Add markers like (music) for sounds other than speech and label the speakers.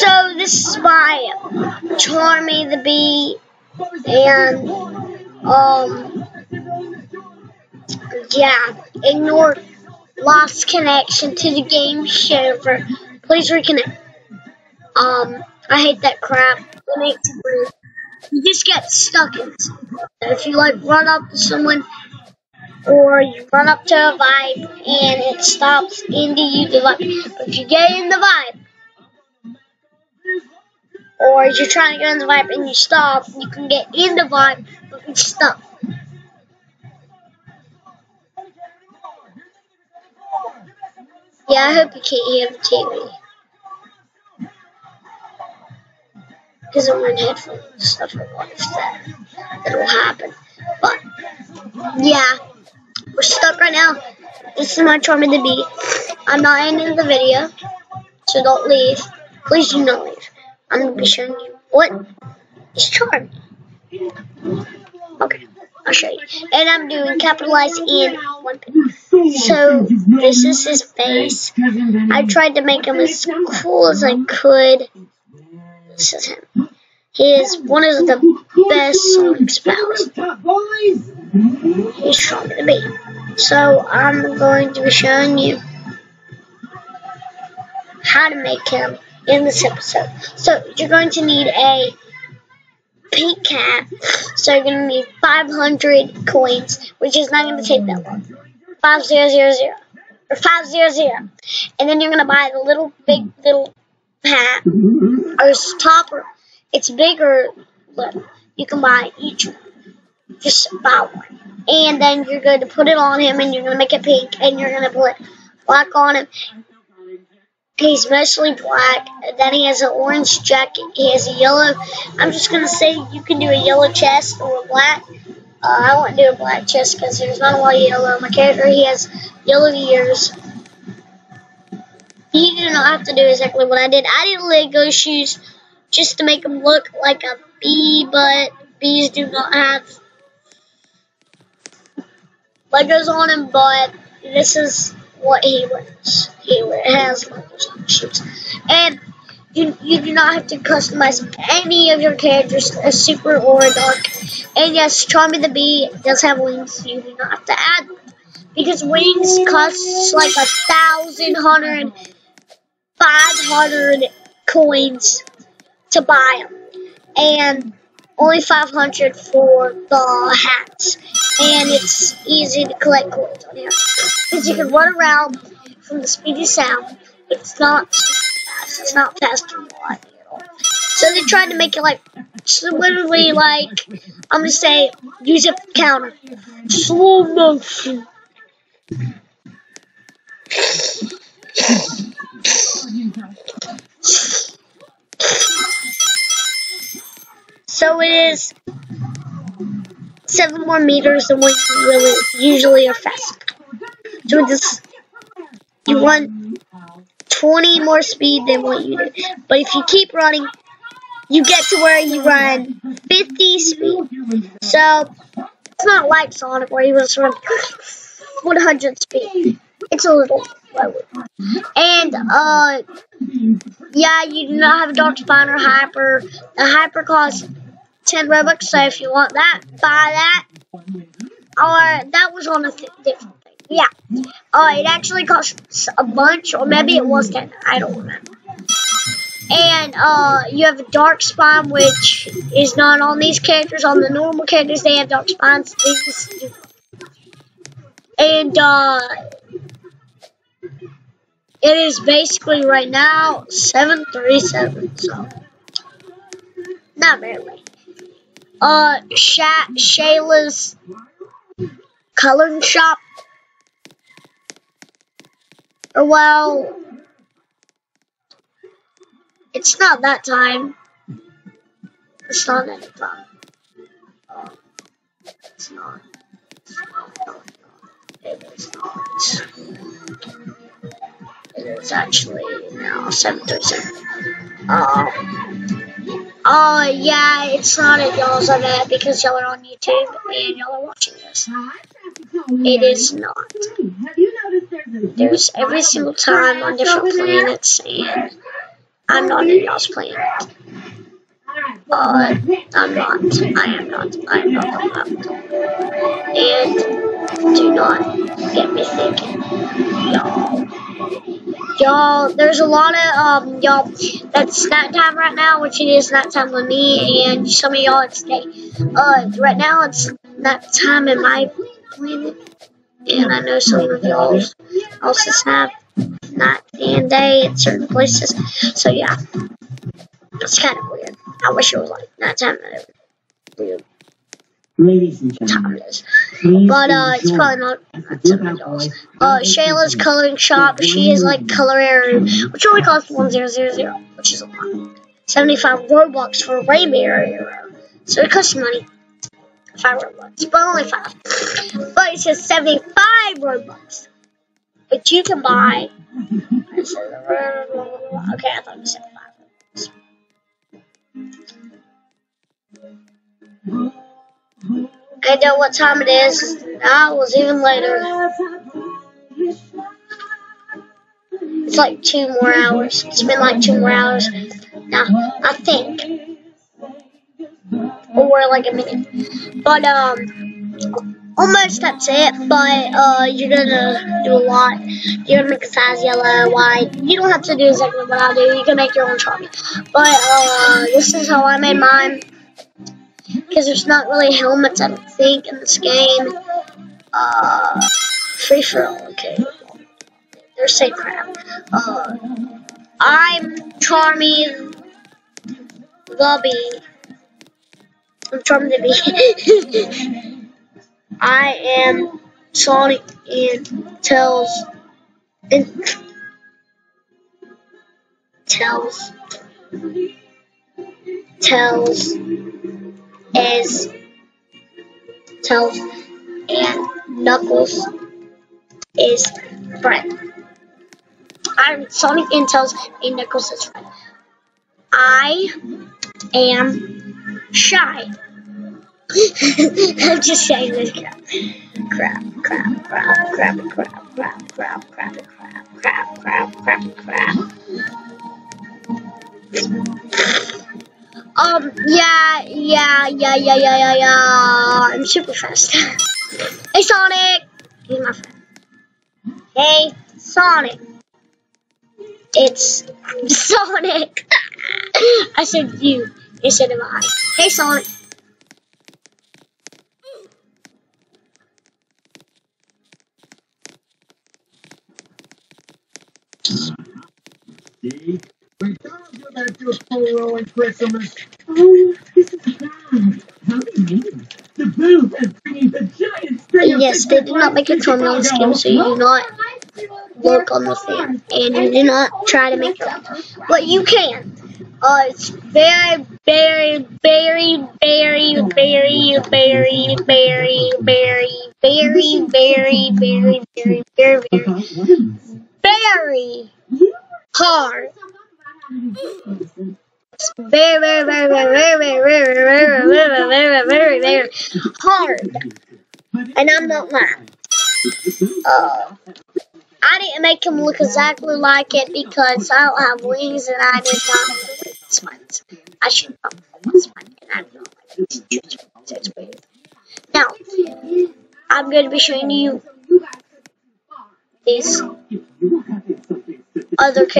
Speaker 1: So this is my Charmy the Bee and um yeah, ignore lost connection to the game server. Please reconnect. Um, I hate that crap. Makes it. You just get stuck in. If you like run up to someone or you run up to a vibe and it stops into you vibe. But if you get in the vibe or you're trying to get in the vibe and you stop, you can get in the vibe but you stop. Yeah, I hope you can't hear the TV. Because I'm wearing headphones stuff. If that, that'll happen. But, yeah. We're stuck right now. This is my Charmy the Bee. I'm not ending the video. So don't leave. Please do not leave. I'm to be showing you what is Charm. Okay. I'll show you. And I'm doing capitalized in one So this is his face. I tried to make him as cool as I could. This is him. He is one of the best Sonic spells. He's stronger than me. So I'm going to be showing you how to make him in this episode. So you're going to need a pink cat. So you're going to need 500 coins, which is not going to take that long. 5000 or 500. And then you're going to buy the little big little hat mm-hmm. or topper. It's bigger. Look, you can buy each one. Just buy one. And then you're going to put it on him and you're going to make it pink and you're going to put black on him He's mostly black. Then he has an orange jacket. He has a yellow. I'm just gonna say you can do a yellow chest or a black. Uh, I won't do a black chest because there's not a lot of yellow my character. He has yellow ears. You do not have to do exactly what I did. I did Lego shoes just to make him look like a bee, but bees do not have Legos on him, but this is what he wears. He has shoes. And you, you do not have to customize any of your characters, a super or a dark. And yes, Charmy the Bee does have wings. You do not have to add them. Because wings costs like a thousand hundred, five hundred coins to buy them. And only 500 for the hats. And it's easy to collect coins on here. Because you can run around from the speedy sound. It's not fast. It's not fast or at all. So they tried to make it like, literally like, I'm to say, use a counter. Slow motion. So it is seven more meters than what you really usually are fast. So this you run 20 more speed than what you did. But if you keep running, you get to where you run 50 speed. So it's not like Sonic where you just run 100 speed. It's a little. And uh yeah, you do not have a Dark Spine Hyper. The Hyper costs 10 Robux, so if you want that, buy that. Or that was on a different. Yeah. Uh, it actually costs a bunch, or maybe it was 10. I don't remember. And uh, you have a Dark Spine, which is not on these characters. On the normal characters, they have Dark Spines. And uh, it is basically right now 737, so not really uh Sha Shayla's coloring shop. Well, it's not that time. It's not any time. Uh, it's not. It's not, not, It is not. It is actually now 7.37. Um, Oh, yeah, it's not at y'all's that because y'all are on YouTube and y'all are watching this. It is not. There's every single time on different planets and I'm not in y'all's plan. Uh, I'm not. I am not. I am not. I'm. And do not get me thinking, y'all. Y'all, there's a lot of um y'all that's snack time right now, which it is snack time with me and some of y'all it's day. Uh, right now it's snack time in my planet, and I know some of y'all also have night and day at certain places. So yeah, it's kind of weird. I wish it was like nighttime weird
Speaker 2: Ladies and
Speaker 1: time
Speaker 2: gentlemen,
Speaker 1: it is.
Speaker 2: please
Speaker 1: But uh, it's probably not not some of y'all's. Uh, Shayla's coloring shop. She is like coloring, which only costs one zero zero zero, which is a lot. Seventy five robux for a rainbow. So it costs money. Five robux, but only five. But just seventy five robux, which you can buy. (laughs) Okay, I thought it was seventy five. I know what time it is. It was even later. It's like two more hours. It's been like two more hours. Now, I think. Or like a minute. But, um, almost that's it. But, uh, you're gonna do a lot. You're gonna make a size yellow, white. You don't have to do exactly what I do. You can make your own Charmy. But, uh, this is how I made mine. Because there's not really helmets, I don't think, in this game. Uh, free for all, okay. They're saying crap. Uh, I'm Charmy the Bee. I'm Charmy the Bee. (laughs) I am Sonic and Tails and Tails Tails is Tails and Knuckles is friend. I'm Sonic and Tails and Knuckles is friend. I am shy. I'm just saying this crap. Crap, crap, crap, crap, crap, crap, crap, crap, crap, crap, crap, crap, crap. Um, yeah, yeah, yeah, yeah, yeah, yeah, yeah. I'm super fast. hey, Sonic! He's my friend. Hey, Sonic. It's Sonic. I said you instead of I. Hey, Sonic.
Speaker 2: We don't go back to a polo and Christmas. Oh, this is bad. How you mean? The bringing the giant string
Speaker 1: Yes, they did not make a on this so you do not work on the thing, and you do not try to make own. But you can. Uh, it's very, very, very, very, very, very, very, very, very, very, very, very, very, very, very, hard. Very, very, very, very, very, very, very, very, very, very, very hard. And I'm not lying. Uh, I didn't make him look exactly like it because I don't have wings and I did not this months. I should up this one, and I don't know, I really choose six. Now, I'm going to be showing you these other